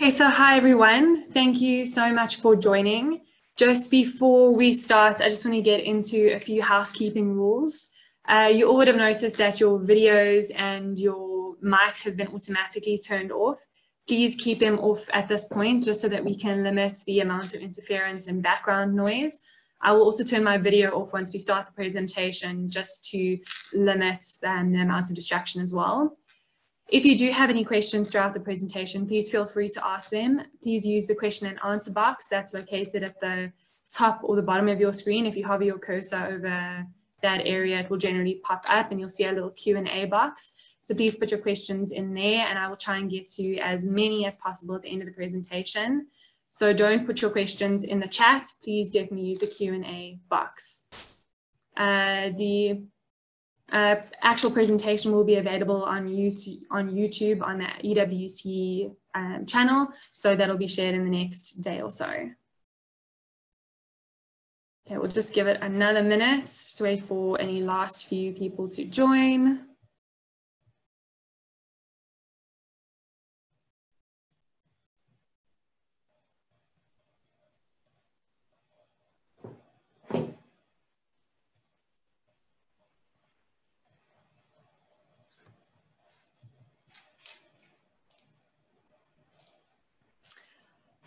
Okay, so hi everyone. Thank you so much for joining. Just before we start, I just want to get into a few housekeeping rules. Uh, you all would have noticed that your videos and your mics have been automatically turned off. Please keep them off at this point just so that we can limit the amount of interference and background noise. I will also turn my video off once we start the presentation just to limit um, the amount of distraction as well. If you do have any questions throughout the presentation, please feel free to ask them. Please use the question and answer box that's located at the top or the bottom of your screen. If you hover your cursor over that area, it will generally pop up and you'll see a little Q&A box. So please put your questions in there and I will try and get to as many as possible at the end of the presentation. So don't put your questions in the chat. Please definitely use the Q&A box. Uh, the uh, actual presentation will be available on YouTube on YouTube on the EWT um, channel, so that'll be shared in the next day or so. Okay, we'll just give it another minute to wait for any last few people to join.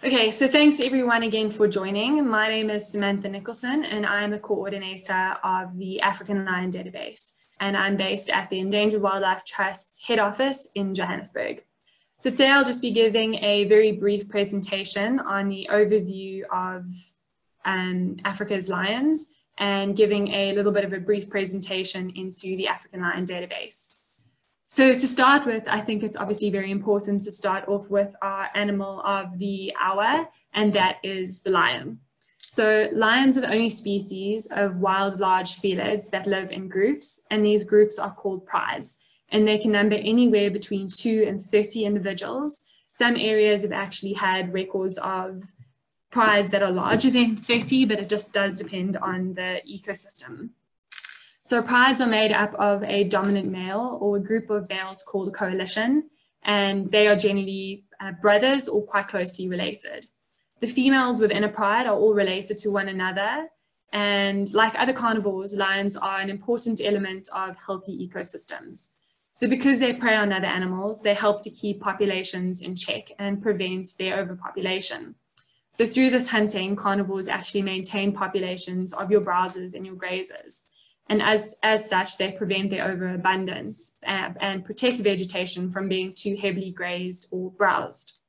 Okay, so thanks everyone again for joining. My name is Samantha Nicholson and I'm the coordinator of the African Lion Database and I'm based at the Endangered Wildlife Trust's head office in Johannesburg. So today I'll just be giving a very brief presentation on the overview of um, Africa's lions and giving a little bit of a brief presentation into the African Lion Database. So to start with, I think it's obviously very important to start off with our animal of the hour, and that is the lion. So lions are the only species of wild large felids that live in groups, and these groups are called prides, and they can number anywhere between two and 30 individuals. Some areas have actually had records of prides that are larger than 30, but it just does depend on the ecosystem. So prides are made up of a dominant male or a group of males called a coalition, and they are generally uh, brothers or quite closely related. The females within a pride are all related to one another, and like other carnivores, lions are an important element of healthy ecosystems. So because they prey on other animals, they help to keep populations in check and prevent their overpopulation. So through this hunting, carnivores actually maintain populations of your browsers and your grazers. And as, as such, they prevent their overabundance and, and protect vegetation from being too heavily grazed or browsed.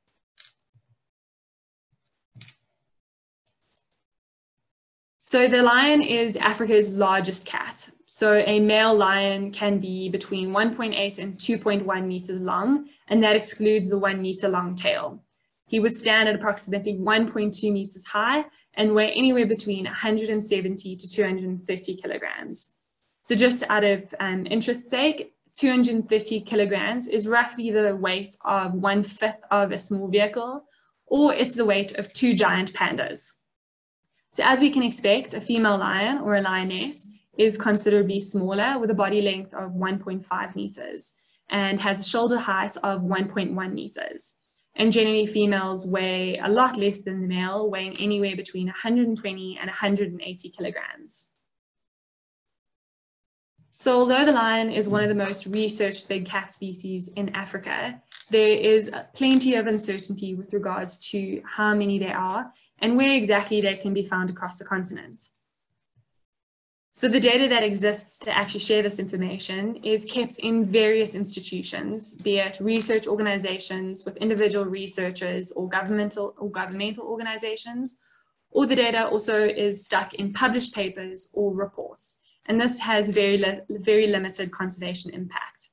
So the lion is Africa's largest cat. So a male lion can be between 1.8 and 2.1 meters long, and that excludes the one meter long tail. He would stand at approximately 1.2 meters high and weigh anywhere between 170 to 230 kilograms. So just out of um, interest sake, 230 kilograms is roughly the weight of one fifth of a small vehicle, or it's the weight of two giant pandas. So as we can expect, a female lion or a lioness is considerably smaller with a body length of 1.5 meters and has a shoulder height of 1.1 meters. And generally females weigh a lot less than the male, weighing anywhere between 120 and 180 kilograms. So although the lion is one of the most researched big cat species in Africa, there is plenty of uncertainty with regards to how many there are and where exactly they can be found across the continent. So the data that exists to actually share this information is kept in various institutions, be it research organizations with individual researchers or governmental or governmental organizations, or the data also is stuck in published papers or reports. And this has very, li very limited conservation impact.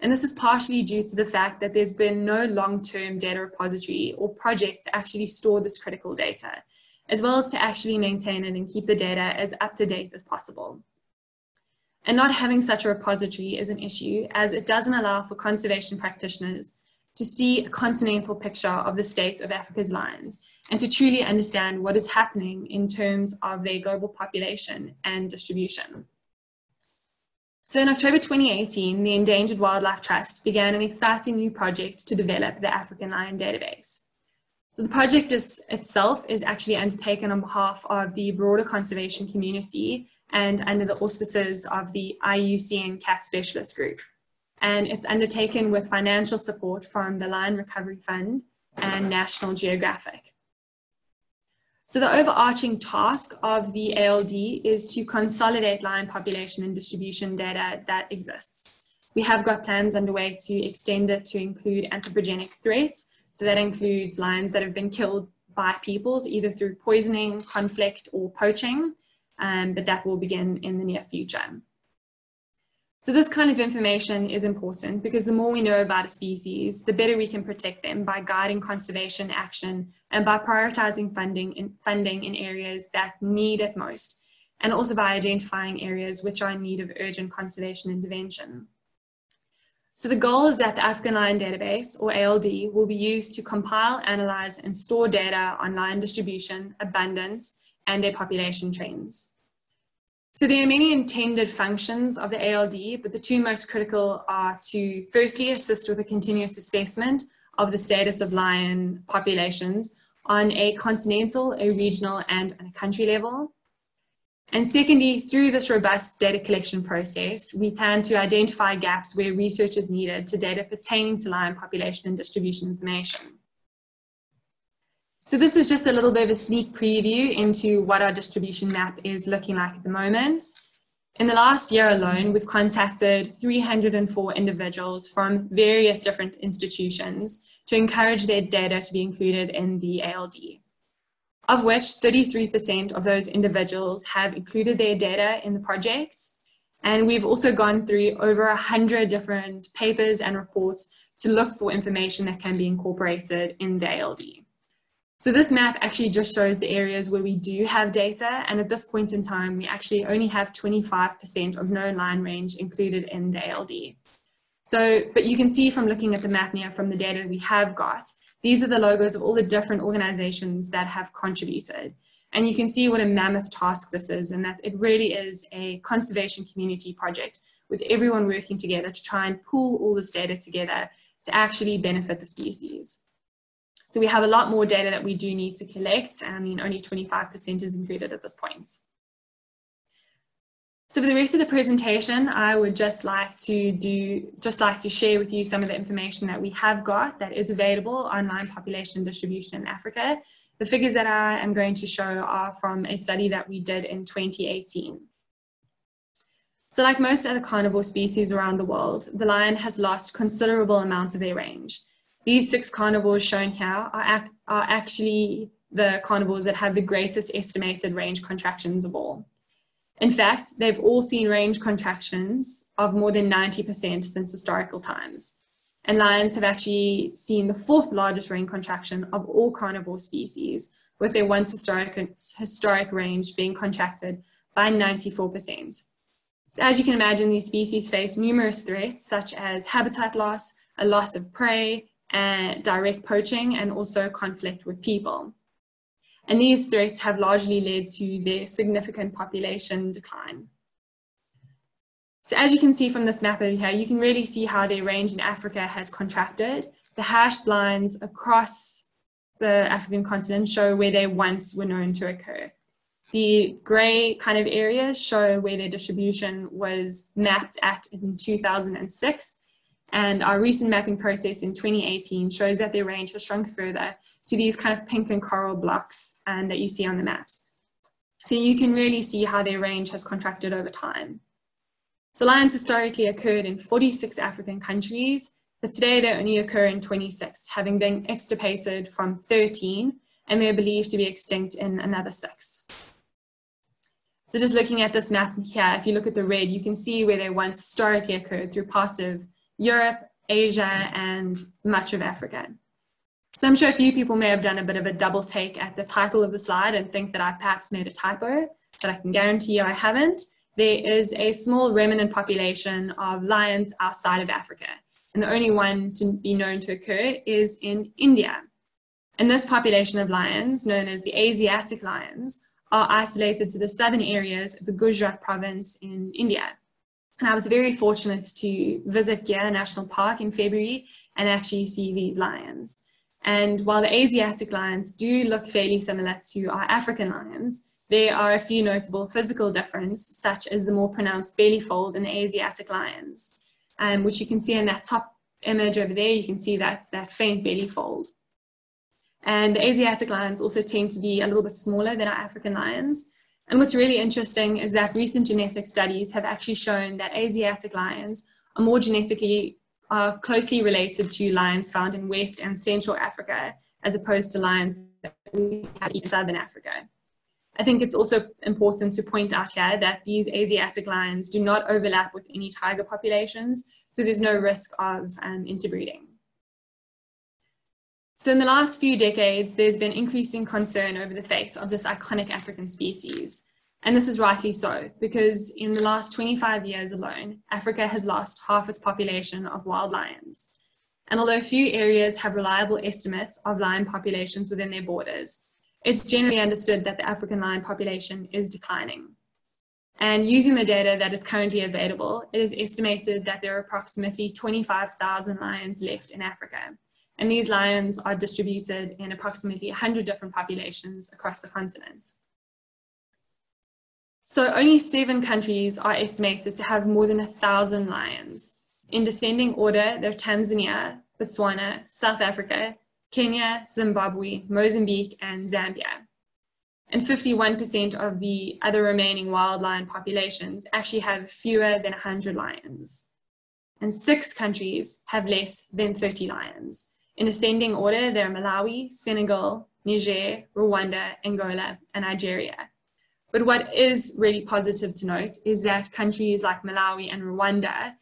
And this is partially due to the fact that there's been no long-term data repository or project to actually store this critical data as well as to actually maintain it and keep the data as up to date as possible. And not having such a repository is an issue as it doesn't allow for conservation practitioners to see a continental picture of the state of Africa's lions and to truly understand what is happening in terms of their global population and distribution. So in October 2018, the Endangered Wildlife Trust began an exciting new project to develop the African Lion Database. So the project is, itself is actually undertaken on behalf of the broader conservation community and under the auspices of the IUCN Cat Specialist Group. And it's undertaken with financial support from the Lion Recovery Fund and National Geographic. So the overarching task of the ALD is to consolidate lion population and distribution data that exists. We have got plans underway to extend it to include anthropogenic threats, so that includes lions that have been killed by peoples, either through poisoning, conflict, or poaching, um, but that will begin in the near future. So this kind of information is important because the more we know about a species, the better we can protect them by guiding conservation action and by prioritizing funding in, funding in areas that need it most, and also by identifying areas which are in need of urgent conservation intervention. So the goal is that the African Lion Database, or ALD, will be used to compile, analyze, and store data on lion distribution, abundance, and their population trends. So there are many intended functions of the ALD, but the two most critical are to firstly assist with a continuous assessment of the status of lion populations on a continental, a regional, and a country level. And secondly, through this robust data collection process, we plan to identify gaps where research is needed to data pertaining to lion population and distribution information. So this is just a little bit of a sneak preview into what our distribution map is looking like at the moment. In the last year alone, we've contacted 304 individuals from various different institutions to encourage their data to be included in the ALD of which 33% of those individuals have included their data in the project. And we've also gone through over 100 different papers and reports to look for information that can be incorporated in the ALD. So this map actually just shows the areas where we do have data. And at this point in time, we actually only have 25% of known line range included in the ALD. So, but you can see from looking at the map now from the data we have got these are the logos of all the different organizations that have contributed. And you can see what a mammoth task this is and that it really is a conservation community project with everyone working together to try and pull all this data together to actually benefit the species. So we have a lot more data that we do need to collect. I mean, only 25% is included at this point. So for the rest of the presentation, I would just like to do, just like to share with you some of the information that we have got that is available online population distribution in Africa. The figures that I am going to show are from a study that we did in 2018. So like most other carnivore species around the world, the lion has lost considerable amounts of their range. These six carnivores shown here are, ac are actually the carnivores that have the greatest estimated range contractions of all. In fact, they've all seen range contractions of more than 90% since historical times. And lions have actually seen the fourth largest range contraction of all carnivore species, with their once historic, historic range being contracted by 94%. So as you can imagine, these species face numerous threats such as habitat loss, a loss of prey, and direct poaching, and also conflict with people. And these threats have largely led to their significant population decline. So as you can see from this map over here, you can really see how their range in Africa has contracted. The hashed lines across the African continent show where they once were known to occur. The grey kind of areas show where their distribution was mapped at in 2006 and our recent mapping process in 2018 shows that their range has shrunk further to these kind of pink and coral blocks and that you see on the maps. So you can really see how their range has contracted over time. So lions historically occurred in 46 African countries, but today they only occur in 26, having been extirpated from 13, and they're believed to be extinct in another six. So just looking at this map here, if you look at the red, you can see where they once historically occurred through parts of Europe, Asia, and much of Africa. So I'm sure a few people may have done a bit of a double take at the title of the slide and think that I perhaps made a typo, but I can guarantee you I haven't. There is a small remnant population of lions outside of Africa, and the only one to be known to occur is in India. And this population of lions, known as the Asiatic lions, are isolated to the southern areas of the Gujarat province in India. And I was very fortunate to visit Gir National Park in February and actually see these lions. And while the Asiatic lions do look fairly similar to our African lions, there are a few notable physical differences, such as the more pronounced belly fold in the Asiatic lions, um, which you can see in that top image over there. You can see that, that faint belly fold. And the Asiatic lions also tend to be a little bit smaller than our African lions. And what's really interesting is that recent genetic studies have actually shown that Asiatic lions are more genetically are closely related to lions found in West and Central Africa, as opposed to lions that we have in Southern Africa. I think it's also important to point out here that these Asiatic lions do not overlap with any tiger populations, so there's no risk of um, interbreeding. So in the last few decades, there's been increasing concern over the fate of this iconic African species. And this is rightly so, because in the last 25 years alone, Africa has lost half its population of wild lions. And although few areas have reliable estimates of lion populations within their borders, it's generally understood that the African lion population is declining. And using the data that is currently available, it is estimated that there are approximately 25,000 lions left in Africa. And these lions are distributed in approximately 100 different populations across the continent. So only seven countries are estimated to have more than a thousand lions. In descending order, they're Tanzania, Botswana, South Africa, Kenya, Zimbabwe, Mozambique, and Zambia. And 51% of the other remaining wild lion populations actually have fewer than 100 lions. And six countries have less than 30 lions. In ascending order, they're Malawi, Senegal, Niger, Rwanda, Angola, and Nigeria. But what is really positive to note is that countries like Malawi and Rwanda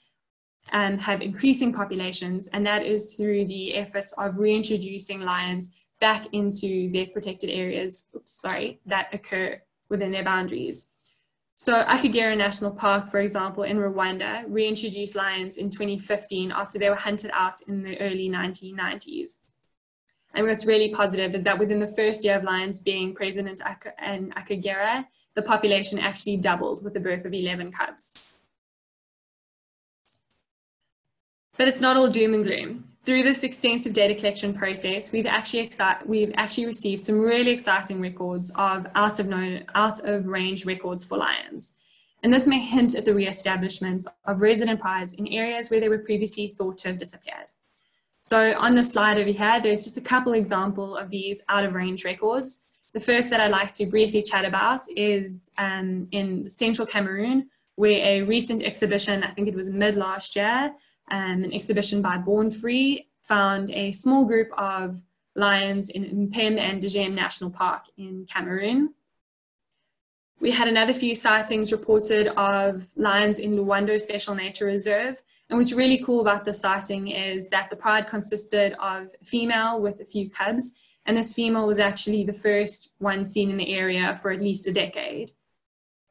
um, have increasing populations, and that is through the efforts of reintroducing lions back into their protected areas, oops, sorry, that occur within their boundaries. So Akagera National Park, for example, in Rwanda, reintroduced lions in 2015 after they were hunted out in the early 1990s. And what's really positive is that within the first year of lions being present in Akagera, the population actually doubled with the birth of 11 cubs. But it's not all doom and gloom. Through this extensive data collection process, we've actually, we've actually received some really exciting records of out of, known, out of range records for lions. And this may hint at the re-establishment of resident prides in areas where they were previously thought to have disappeared. So on the slide over here, there's just a couple example of these out of range records. The first that I'd like to briefly chat about is um, in central Cameroon, where a recent exhibition, I think it was mid last year, um, an exhibition by Born Free found a small group of lions in Mpem and Djem National Park in Cameroon. We had another few sightings reported of lions in Luando Special Nature Reserve. And what's really cool about this sighting is that the pride consisted of a female with a few cubs. And this female was actually the first one seen in the area for at least a decade.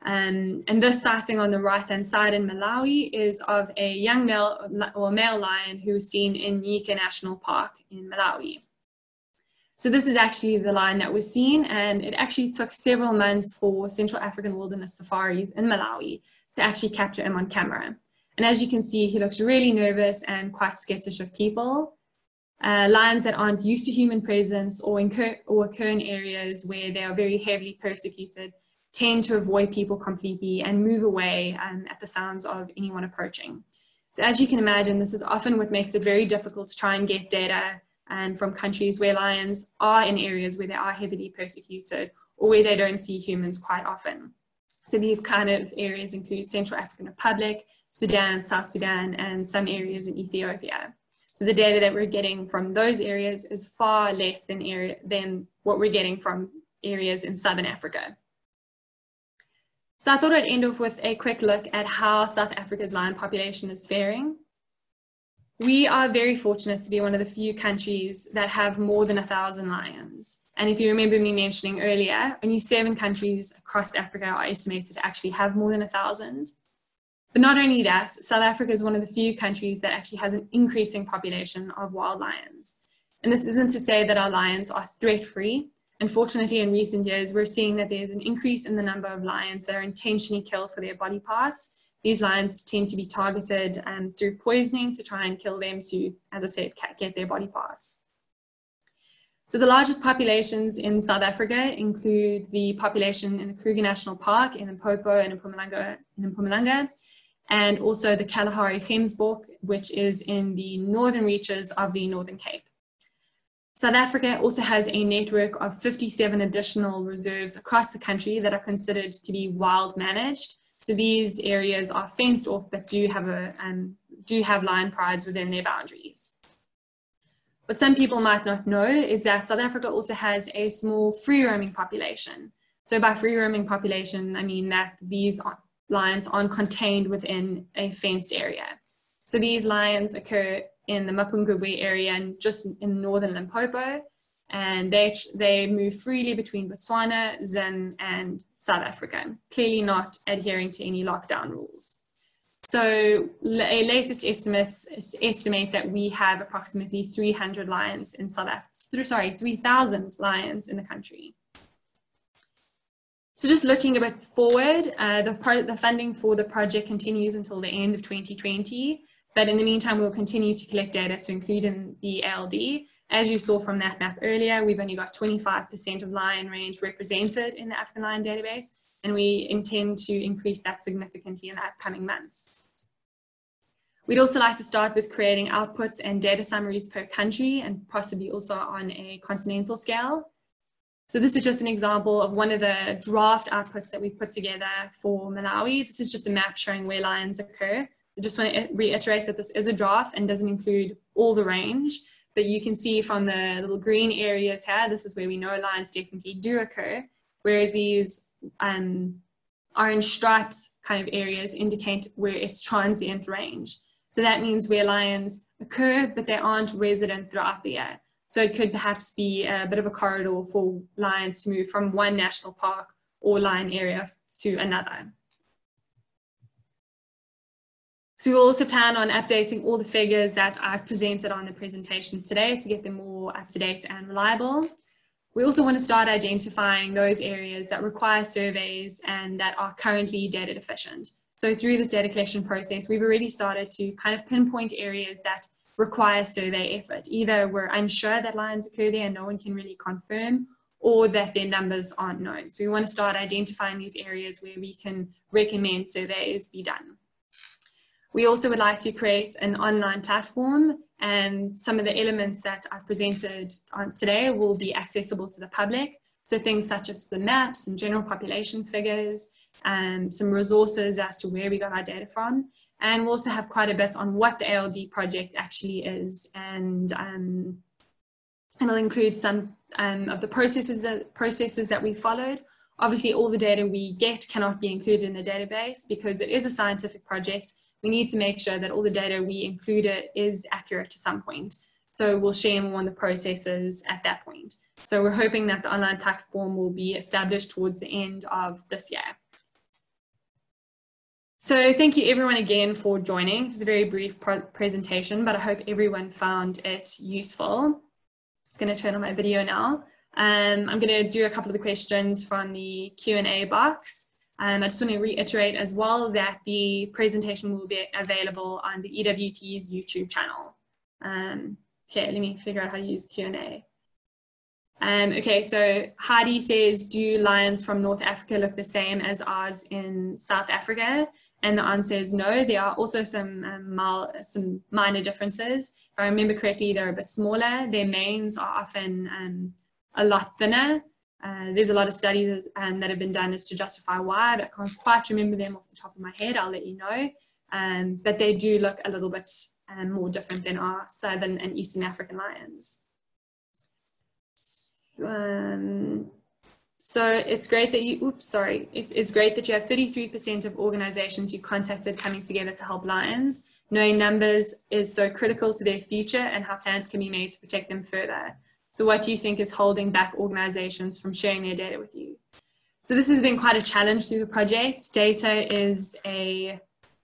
Um, and this sighting on the right hand side in Malawi is of a young male or male lion who was seen in Nyika National Park in Malawi. So this is actually the lion that was seen and it actually took several months for Central African Wilderness Safaris in Malawi to actually capture him on camera. And as you can see, he looks really nervous and quite skittish of people. Uh, lions that aren't used to human presence or, or occur in areas where they are very heavily persecuted tend to avoid people completely and move away um, at the sounds of anyone approaching. So as you can imagine, this is often what makes it very difficult to try and get data um, from countries where lions are in areas where they are heavily persecuted or where they don't see humans quite often. So these kind of areas include Central African Republic, Sudan, South Sudan, and some areas in Ethiopia. So the data that we're getting from those areas is far less than, area, than what we're getting from areas in Southern Africa. So I thought I'd end off with a quick look at how South Africa's lion population is faring. We are very fortunate to be one of the few countries that have more than a thousand lions. And if you remember me mentioning earlier, only seven countries across Africa are estimated to actually have more than a thousand. But not only that, South Africa is one of the few countries that actually has an increasing population of wild lions. And this isn't to say that our lions are threat free, Unfortunately, in recent years, we're seeing that there's an increase in the number of lions that are intentionally killed for their body parts. These lions tend to be targeted um, through poisoning to try and kill them to, as I said, get their body parts. So the largest populations in South Africa include the population in the Kruger National Park in Limpopo and in Mpumalanga, in Mpumalanga and also the Kalahari Gemsbok, which is in the northern reaches of the Northern Cape. South Africa also has a network of 57 additional reserves across the country that are considered to be wild managed. So these areas are fenced off but do have, a, um, do have lion prides within their boundaries. What some people might not know is that South Africa also has a small free roaming population. So by free roaming population, I mean that these lions aren't contained within a fenced area. So these lions occur in the Mapungubwe area and just in northern Limpopo, and they, they move freely between Botswana, Zim, and South Africa, clearly not adhering to any lockdown rules. So a latest estimates estimate that we have approximately 300 lions in South Africa, sorry, 3,000 lions in the country. So just looking a bit forward, uh, the, the funding for the project continues until the end of 2020. But in the meantime, we'll continue to collect data to include in the ALD. As you saw from that map earlier, we've only got 25% of lion range represented in the African lion database, and we intend to increase that significantly in the upcoming months. We'd also like to start with creating outputs and data summaries per country and possibly also on a continental scale. So this is just an example of one of the draft outputs that we've put together for Malawi. This is just a map showing where lions occur. Just want to reiterate that this is a draft and doesn't include all the range, but you can see from the little green areas here, this is where we know lions definitely do occur, whereas these um, orange stripes kind of areas indicate where it's transient range. So that means where lions occur, but they aren't resident throughout the year. So it could perhaps be a bit of a corridor for lions to move from one national park or lion area to another. So we also plan on updating all the figures that I've presented on the presentation today to get them more up to date and reliable. We also want to start identifying those areas that require surveys and that are currently data deficient. So through this data collection process, we've already started to kind of pinpoint areas that require survey effort. Either we're unsure that lions occur there and no one can really confirm, or that their numbers aren't known. So we want to start identifying these areas where we can recommend surveys be done. We also would like to create an online platform and some of the elements that I've presented today will be accessible to the public. So things such as the maps and general population figures, and some resources as to where we got our data from. And we'll also have quite a bit on what the ALD project actually is and um, it'll include some um, of the processes that, processes that we followed. Obviously, all the data we get cannot be included in the database because it is a scientific project we need to make sure that all the data we include it is accurate to some point. So we'll share more on the processes at that point. So we're hoping that the online platform will be established towards the end of this year. So thank you everyone again for joining. It was a very brief presentation, but I hope everyone found it useful. It's going to turn on my video now. Um, I'm going to do a couple of the questions from the Q&A box. Um, I just want to reiterate as well that the presentation will be available on the EWT's YouTube channel. Um, okay, let me figure out how to use Q&A. Um, okay, so Heidi says, do lions from North Africa look the same as ours in South Africa? And the answer is no. There are also some um, some minor differences. If I remember correctly, they're a bit smaller. Their manes are often um, a lot thinner. Uh, there's a lot of studies um, that have been done as to justify why, but I can't quite remember them off the top of my head. I'll let you know. Um, but they do look a little bit um, more different than our southern and eastern African lions. Um, so it's great that you, oops, sorry, it's great that you have 33% of organizations you contacted coming together to help lions. Knowing numbers is so critical to their future and how plans can be made to protect them further. So what do you think is holding back organizations from sharing their data with you? So this has been quite a challenge through the project. Data is a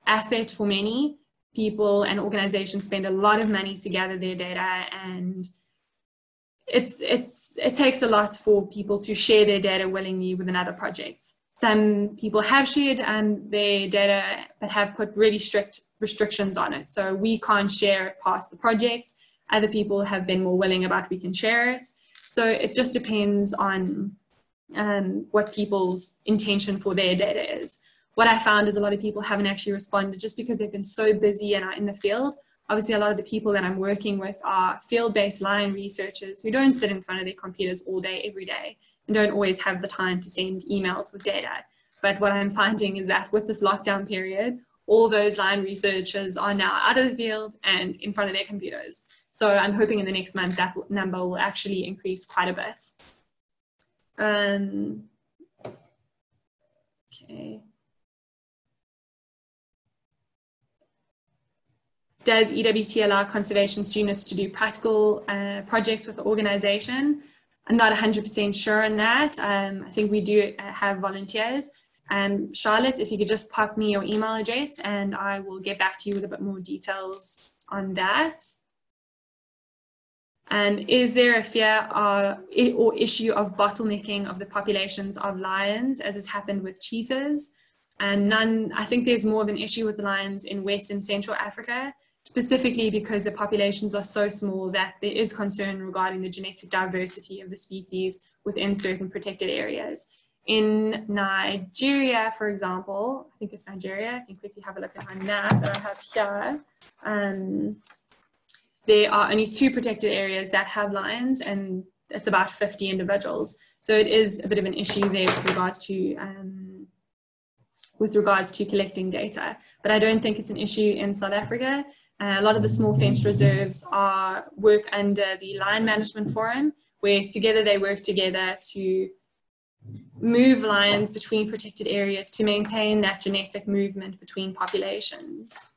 asset for many people and organizations spend a lot of money to gather their data and it's, it's, it takes a lot for people to share their data willingly with another project. Some people have shared um, their data but have put really strict restrictions on it. So we can't share it past the project other people have been more willing about we can share it. So it just depends on um, what people's intention for their data is. What I found is a lot of people haven't actually responded just because they've been so busy and are in the field. Obviously, a lot of the people that I'm working with are field-based lion researchers who don't sit in front of their computers all day, every day, and don't always have the time to send emails with data. But what I'm finding is that with this lockdown period, all those line researchers are now out of the field and in front of their computers. So I'm hoping in the next month that number will actually increase quite a bit. Um, okay. Does EWT allow conservation students to do practical uh, projects with the organization? I'm not 100% sure on that. Um, I think we do uh, have volunteers. Um, Charlotte, if you could just pop me your email address and I will get back to you with a bit more details on that. Um, is there a fear or, or issue of bottlenecking of the populations of lions as has happened with cheetahs? And none, I think there's more of an issue with lions in West and Central Africa, specifically because the populations are so small that there is concern regarding the genetic diversity of the species within certain protected areas. In Nigeria, for example, I think it's Nigeria, I can quickly have a look at my map that I have here. Um, there are only two protected areas that have lions and it's about 50 individuals. So it is a bit of an issue there with regards to um, with regards to collecting data. But I don't think it's an issue in South Africa. Uh, a lot of the small fenced reserves are work under the Lion Management Forum, where together they work together to move lions between protected areas to maintain that genetic movement between populations.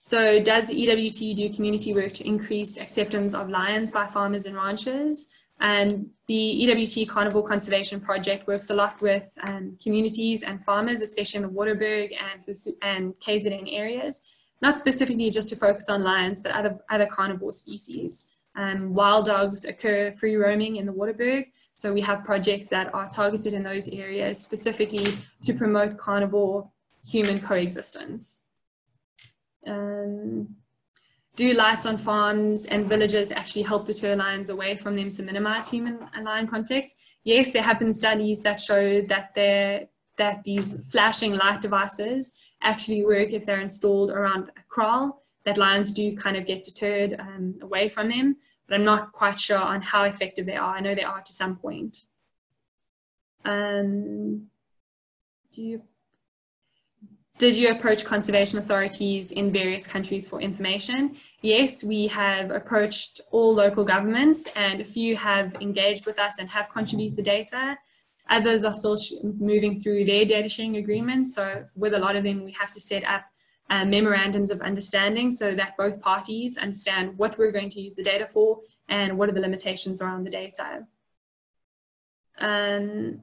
So does the EWT do community work to increase acceptance of lions by farmers and ranchers? And the EWT Carnivore Conservation Project works a lot with um, communities and farmers, especially in the Waterberg and, and KZN areas, not specifically just to focus on lions, but other, other carnivore species. Um, wild dogs occur free roaming in the Waterberg, so we have projects that are targeted in those areas specifically to promote carnivore human coexistence. Um, do lights on farms and villages actually help deter lions away from them to minimize human lion conflict? Yes, there have been studies that show that that these flashing light devices actually work if they're installed around a kraal, that lions do kind of get deterred um, away from them, but I'm not quite sure on how effective they are. I know they are to some point. Um, do you did you approach conservation authorities in various countries for information? Yes, we have approached all local governments and a few have engaged with us and have contributed data. Others are still moving through their data sharing agreements. So with a lot of them, we have to set up uh, memorandums of understanding so that both parties understand what we're going to use the data for and what are the limitations around the data. Um,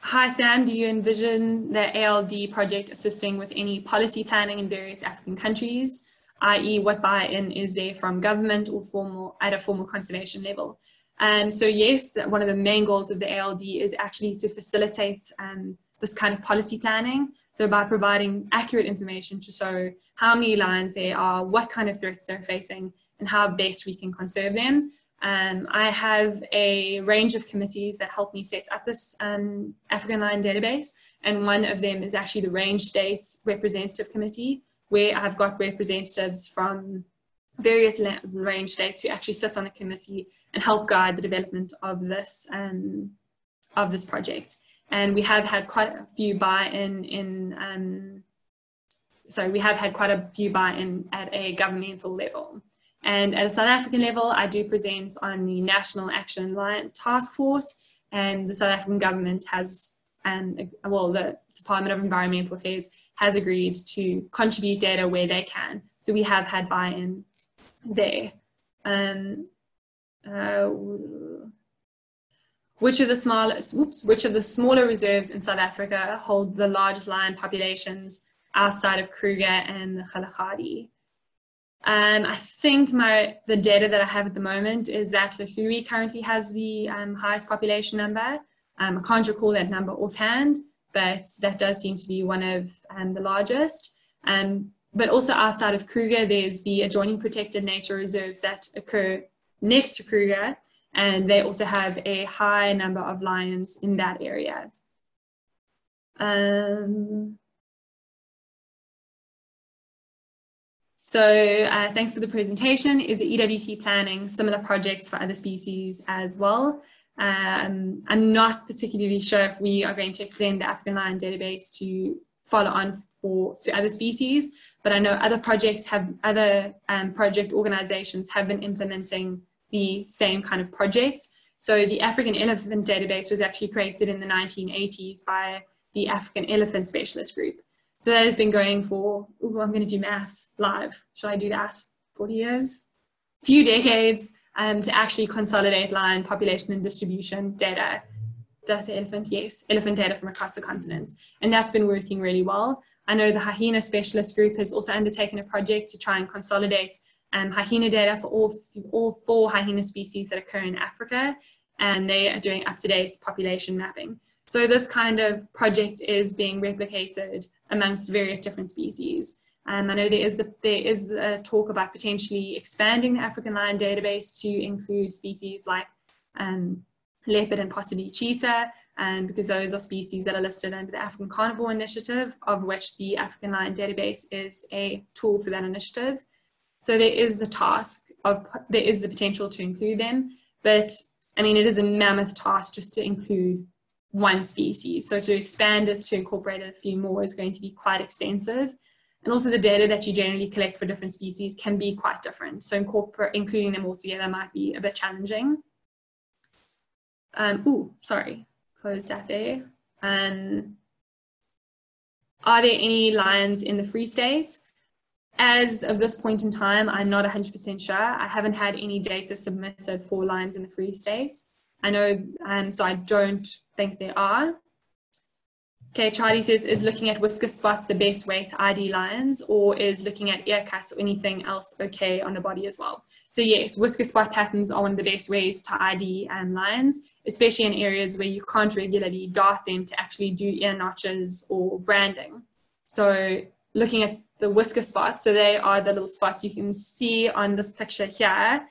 Hi Sam, do you envision the ALD project assisting with any policy planning in various African countries, i.e. what buy-in is there from government or formal at a formal conservation level? Um, so yes, that one of the main goals of the ALD is actually to facilitate um, this kind of policy planning. So by providing accurate information to show how many lions there are, what kind of threats they're facing, and how best we can conserve them. Um, I have a range of committees that help me set up this um, African Lion database, and one of them is actually the Range States Representative Committee, where I've got representatives from various range states who actually sit on the committee and help guide the development of this um, of this project. And we have had quite a few buy-in in, um, so we have had quite a few buy-in at a governmental level. And at a South African level, I do present on the National Action Lion Task Force, and the South African government has, um, well, the Department of Environmental Affairs has agreed to contribute data where they can. So we have had buy-in there. Um, uh, which of the smallest, whoops, which of the smaller reserves in South Africa hold the largest lion populations outside of Kruger and the Kalahari? Um, I think my the data that I have at the moment is that Lafluri currently has the um, highest population number. Um, I can't recall that number offhand, but that does seem to be one of um, the largest. Um, but also outside of Kruger, there's the adjoining protected nature reserves that occur next to Kruger, and they also have a high number of lions in that area. Um, so uh, thanks for the presentation. Is the EWT planning similar projects for other species as well? Um, I'm not particularly sure if we are going to extend the African lion database to follow on for to other species, but I know other projects have other um, project organizations have been implementing the same kind of project. So the African elephant database was actually created in the 1980s by the African elephant specialist group. So that has been going for, ooh, I'm going to do maths live. Should I do that? 40 years? Few decades um, to actually consolidate lion population and distribution data. Did I say elephant? Yes, elephant data from across the continent. And that's been working really well. I know the hyena specialist group has also undertaken a project to try and consolidate um, hyena data for all, all four hyena species that occur in Africa, and they are doing up-to-date population mapping. So this kind of project is being replicated amongst various different species. Um, I know there is the there is the talk about potentially expanding the African lion database to include species like um, leopard and possibly cheetah, and um, because those are species that are listed under the African Carnivore Initiative, of which the African lion database is a tool for that initiative. So there is the task of there is the potential to include them, but I mean it is a mammoth task just to include one species. So to expand it to incorporate a few more is going to be quite extensive. And also the data that you generally collect for different species can be quite different. So incorporate, including them all together might be a bit challenging. Um, ooh, sorry, close that there. Um, are there any lions in the Free State? As of this point in time, I'm not 100% sure. I haven't had any data submitted for lions in the Free State. I know, um, so I don't think there are. Okay, Charlie says, is looking at whisker spots the best way to ID lions or is looking at ear cuts or anything else okay on the body as well? So yes, whisker spot patterns are one of the best ways to ID um, lions, especially in areas where you can't regularly dart them to actually do ear notches or branding. So looking at the whisker spots, so they are the little spots you can see on this picture here,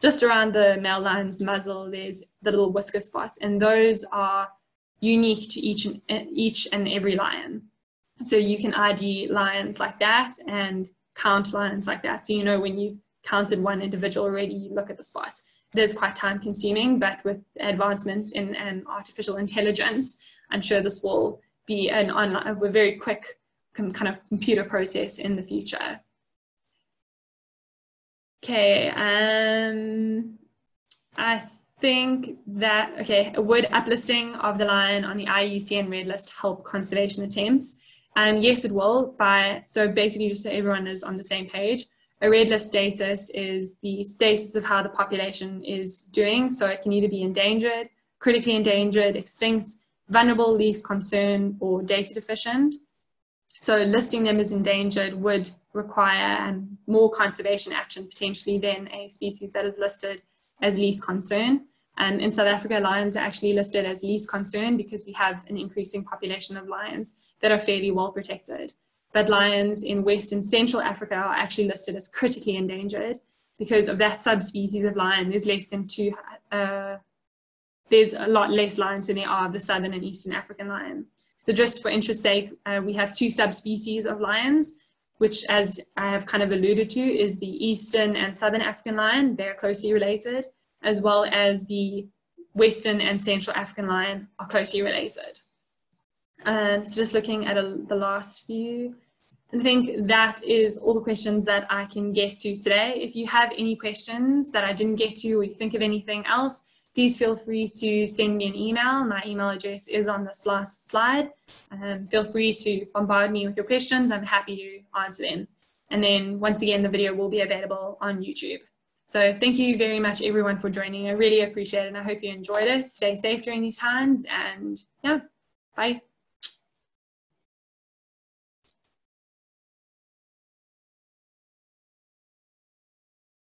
just around the male lion's muzzle, there's the little whisker spots and those are unique to each and, each and every lion. So you can ID lions like that and count lions like that. So you know when you've counted one individual already, you look at the spots. It is quite time consuming, but with advancements in um, artificial intelligence, I'm sure this will be an online, a very quick kind of computer process in the future. Okay, um, I think that, okay, would uplisting of the lion on the IUCN red list help conservation attempts? And yes, it will. By so basically, just so everyone is on the same page, a red list status is the status of how the population is doing. So it can either be endangered, critically endangered, extinct, vulnerable, least concern, or data deficient. So listing them as endangered would require um, more conservation action potentially than a species that is listed as least concern. Um, in South Africa, lions are actually listed as least concern because we have an increasing population of lions that are fairly well protected. But lions in West and Central Africa are actually listed as critically endangered because of that subspecies of lion. There's less than two, uh, there's a lot less lions than there are of the Southern and Eastern African lion. So just for interest sake, uh, we have two subspecies of lions, which as I have kind of alluded to is the Eastern and Southern African lion. They're closely related as well as the Western and Central African lion are closely related. Um, so just looking at a, the last few, I think that is all the questions that I can get to today. If you have any questions that I didn't get to or you think of anything else, please feel free to send me an email. My email address is on this last slide. Um, feel free to bombard me with your questions. I'm happy to answer them. And then once again, the video will be available on YouTube. So thank you very much everyone for joining. I really appreciate it and I hope you enjoyed it. Stay safe during these times and yeah, bye.